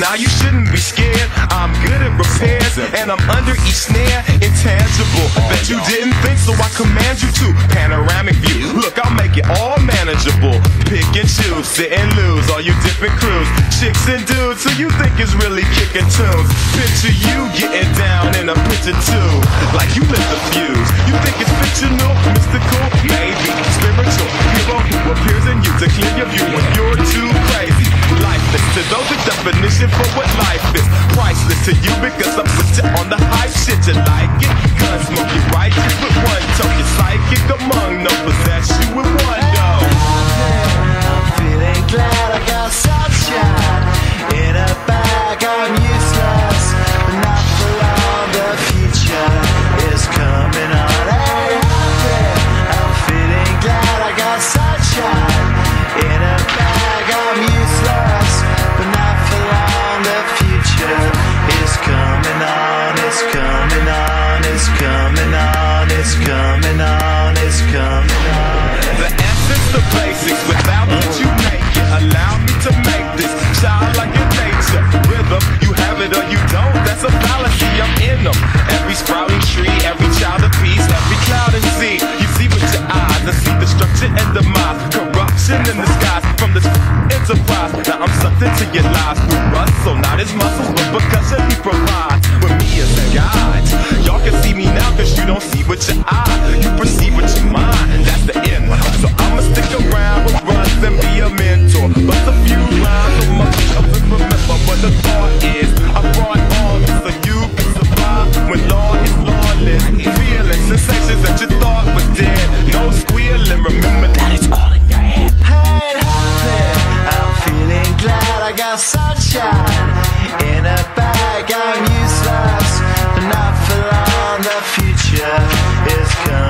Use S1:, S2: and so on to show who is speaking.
S1: Now you shouldn't be scared. I'm good at repairs and I'm under each snare. Intangible. Bet you didn't think so I command you to. Panoramic view. Look, I'll make it all manageable. Pick and choose, sit and lose. All you different crews. Chicks and dudes who you think is really kicking tunes. Picture you getting down in a picture too. Like you lit the fuse. You think it's fictional, mystical, life is. Priceless to you because I put you on the high shit. You like it? Gun smoke you righteous with one. You psychic among no possess Into your lies through rust, so not his muscles, but percussion he provides. With me as a guide. Y'all can see me now cause you don't see with your eyes.
S2: sunshine in a bag. I'm useless, but not for long. The future is coming.